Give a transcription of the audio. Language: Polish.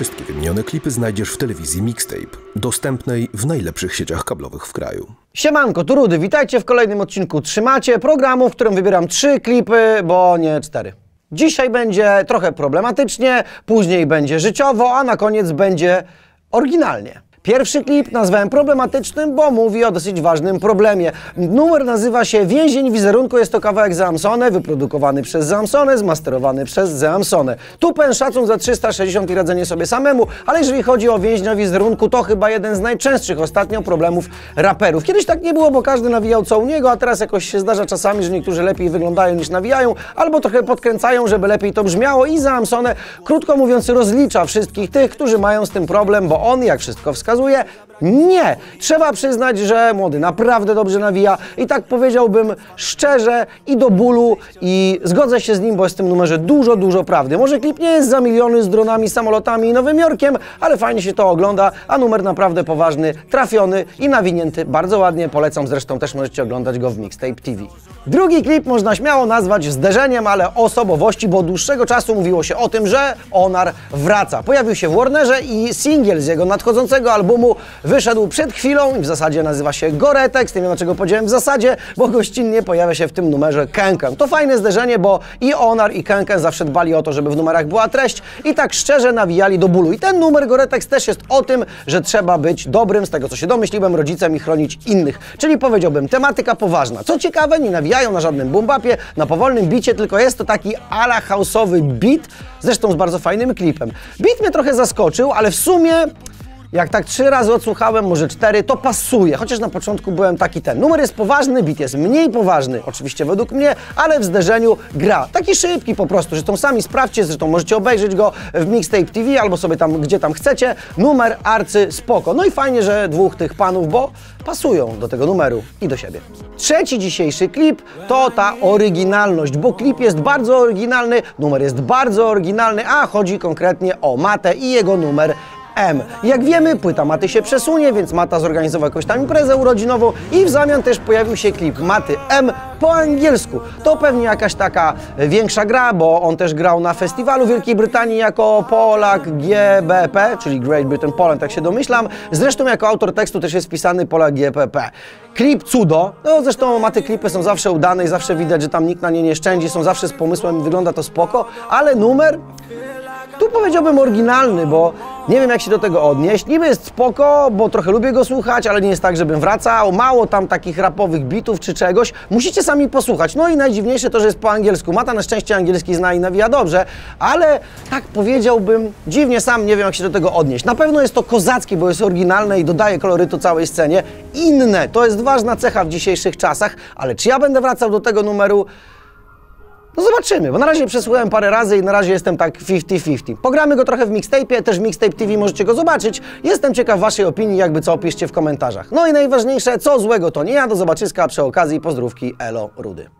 Wszystkie wymienione klipy znajdziesz w telewizji Mixtape, dostępnej w najlepszych sieciach kablowych w kraju. Siemanko, tu Rudy, witajcie w kolejnym odcinku Trzymacie, programu, w którym wybieram trzy klipy, bo nie cztery. Dzisiaj będzie trochę problematycznie, później będzie życiowo, a na koniec będzie oryginalnie. Pierwszy klip nazwałem problematycznym, bo mówi o dosyć ważnym problemie. Numer nazywa się Więzień wizerunku. Jest to kawałek Zamsone, wyprodukowany przez Zamsone, zmasterowany przez Zamsone. Tu pen szacun za 360 i radzenie sobie samemu, ale jeżeli chodzi o więźnia wizerunku, to chyba jeden z najczęstszych ostatnio problemów raperów. Kiedyś tak nie było, bo każdy nawijał co u niego, a teraz jakoś się zdarza czasami, że niektórzy lepiej wyglądają niż nawijają, albo trochę podkręcają, żeby lepiej to brzmiało i Zamsone, krótko mówiąc, rozlicza wszystkich tych, którzy mają z tym problem, bo on, jak wszystko wskazuje, nie! Trzeba przyznać, że młody naprawdę dobrze nawija i tak powiedziałbym szczerze i do bólu i zgodzę się z nim, bo jest w tym numerze dużo, dużo prawdy. Może klip nie jest za miliony z dronami, samolotami i Nowym Jorkiem, ale fajnie się to ogląda, a numer naprawdę poważny, trafiony i nawinięty. Bardzo ładnie polecam, zresztą też możecie oglądać go w Mixtape TV. Drugi klip można śmiało nazwać zderzeniem, ale osobowości, bo dłuższego czasu mówiło się o tym, że Onar wraca. Pojawił się w Warnerze i singiel z jego nadchodzącego albumu wyszedł przed chwilą i w zasadzie nazywa się Goretex. Nie wiem dlaczego powiedziałem w zasadzie, bo gościnnie pojawia się w tym numerze Kenken. To fajne zderzenie, bo i Onar i Kenken zawsze dbali o to, żeby w numerach była treść i tak szczerze nawijali do bólu. I ten numer Goretex też jest o tym, że trzeba być dobrym, z tego co się domyśliłem, rodzicem i chronić innych. Czyli powiedziałbym, tematyka poważna. Co ciekawe, nie nawijają na żadnym bumbapie, na powolnym bicie, tylko jest to taki ala house'owy beat, zresztą z bardzo fajnym klipem. Beat mnie trochę zaskoczył, ale w sumie jak tak trzy razy odsłuchałem, może cztery, to pasuje. Chociaż na początku byłem taki ten. Numer jest poważny, bit jest mniej poważny, oczywiście według mnie, ale w zderzeniu gra. Taki szybki po prostu. Zresztą sami sprawdźcie, zresztą możecie obejrzeć go w Mixtape TV albo sobie tam, gdzie tam chcecie. Numer arcy spoko. No i fajnie, że dwóch tych panów, bo pasują do tego numeru i do siebie. Trzeci dzisiejszy klip to ta oryginalność, bo klip jest bardzo oryginalny, numer jest bardzo oryginalny, a chodzi konkretnie o Matę i jego numer M. Jak wiemy, płyta Maty się przesunie, więc Mata zorganizował jakąś tam imprezę urodzinową i w zamian też pojawił się klip Maty M po angielsku. To pewnie jakaś taka większa gra, bo on też grał na festiwalu Wielkiej Brytanii jako Polak GBP, czyli Great Britain Poland, tak się domyślam. Zresztą jako autor tekstu też jest wpisany Polak GBP. Klip cudo, no zresztą Maty klipy są zawsze udane i zawsze widać, że tam nikt na nie nie szczędzi, są zawsze z pomysłem wygląda to spoko, ale numer tu powiedziałbym oryginalny, bo nie wiem jak się do tego odnieść. Niby jest spoko, bo trochę lubię go słuchać, ale nie jest tak, żebym wracał. Mało tam takich rapowych bitów czy czegoś. Musicie sami posłuchać. No i najdziwniejsze to, że jest po angielsku. Mata na szczęście angielski zna i nawija dobrze, ale tak powiedziałbym, dziwnie sam nie wiem jak się do tego odnieść. Na pewno jest to kozackie, bo jest oryginalne i dodaje kolorytu całej scenie. Inne, to jest ważna cecha w dzisiejszych czasach, ale czy ja będę wracał do tego numeru? No zobaczymy, bo na razie przesłuchałem parę razy i na razie jestem tak 50-50. Pogramy go trochę w mixtape'ie, też w Mixtape TV możecie go zobaczyć. Jestem ciekaw waszej opinii, jakby co opiszcie w komentarzach. No i najważniejsze, co złego to nie ja, do zobaczyska, przy okazji pozdrówki, elo, rudy.